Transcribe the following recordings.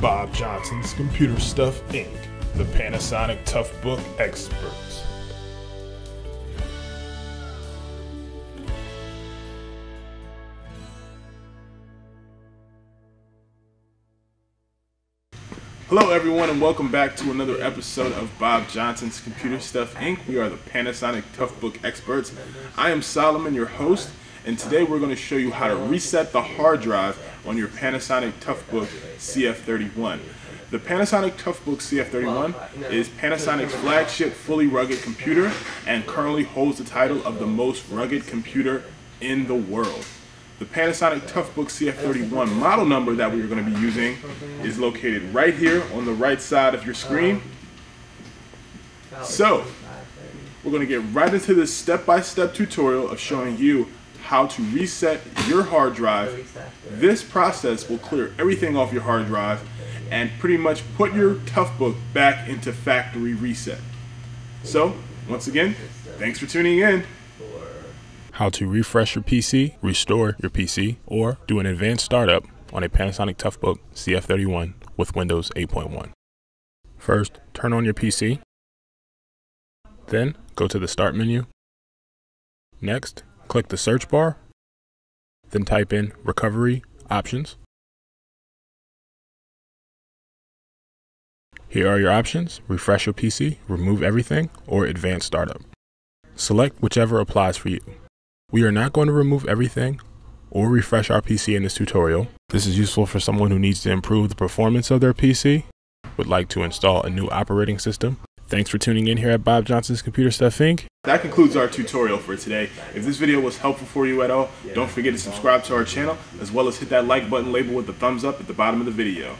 Bob Johnson's Computer Stuff Inc., the Panasonic Toughbook experts. Hello, everyone, and welcome back to another episode of Bob Johnson's Computer Stuff Inc. We are the Panasonic Toughbook experts. I am Solomon, your host, and today we're going to show you how to reset the hard drive on your Panasonic Toughbook CF31. The Panasonic Toughbook CF31 is Panasonic's flagship fully rugged computer and currently holds the title of the most rugged computer in the world. The Panasonic Toughbook CF31 model number that we are going to be using is located right here on the right side of your screen. So, we're going to get right into this step-by-step -step tutorial of showing you how to reset your hard drive. This process will clear everything off your hard drive and pretty much put your Toughbook back into factory reset. So, once again, thanks for tuning in how to refresh your PC, restore your PC, or do an advanced startup on a Panasonic Toughbook CF31 with Windows 8.1. First, turn on your PC. Then, go to the Start menu. Next, click the search bar. Then type in Recovery Options. Here are your options refresh your PC, remove everything, or advanced startup. Select whichever applies for you. We are not going to remove everything or refresh our PC in this tutorial. This is useful for someone who needs to improve the performance of their PC, would like to install a new operating system. Thanks for tuning in here at Bob Johnson's Computer Stuff Inc. That concludes our tutorial for today. If this video was helpful for you at all, don't forget to subscribe to our channel, as well as hit that like button labeled with the thumbs up at the bottom of the video.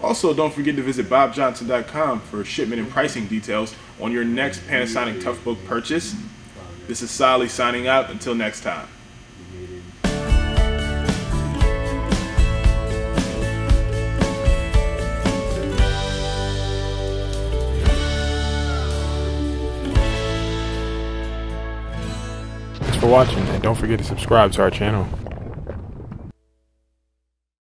Also, don't forget to visit bobjohnson.com for shipment and pricing details on your next Panasonic Toughbook purchase. This is Solly signing out. Until next time. For watching and don't forget to subscribe to our channel.